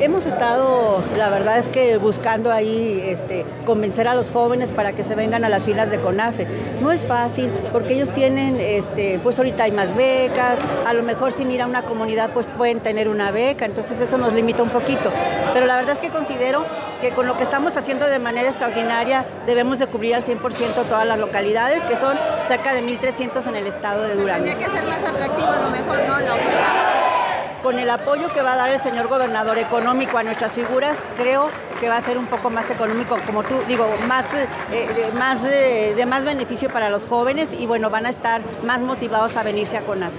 hemos estado, la verdad es que buscando ahí este, convencer a los jóvenes para que se vengan a las filas de CONAFE. No es fácil porque ellos tienen, este, pues ahorita hay más becas, a lo mejor sin ir a una comunidad pues pueden tener una beca, entonces eso nos limita un poquito. Pero la verdad es que considero que con lo que estamos haciendo de manera extraordinaria debemos de cubrir al 100% todas las localidades, que son cerca de 1.300 en el estado de Durango. Tendría que ser más atractivo ¿no? Con el apoyo que va a dar el señor gobernador económico a nuestras figuras, creo que va a ser un poco más económico, como tú digo, más, eh, más de más beneficio para los jóvenes y bueno, van a estar más motivados a venirse a CONAF.